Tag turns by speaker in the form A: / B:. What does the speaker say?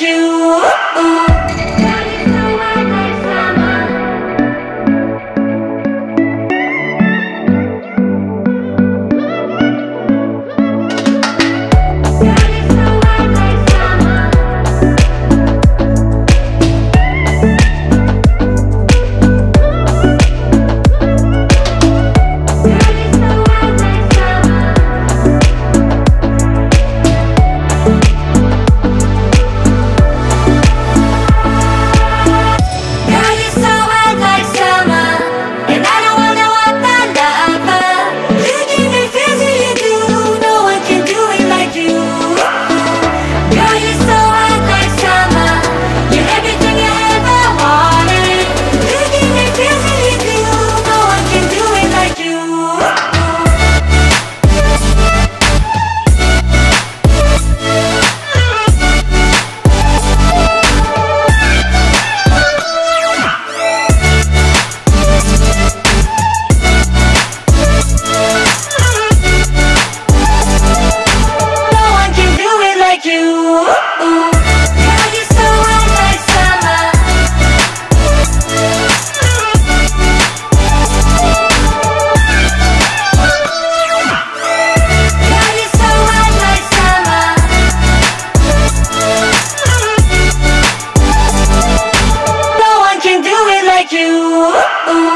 A: you. like you. You're so like summer. You're so like summer. No one can do it like you. Ooh.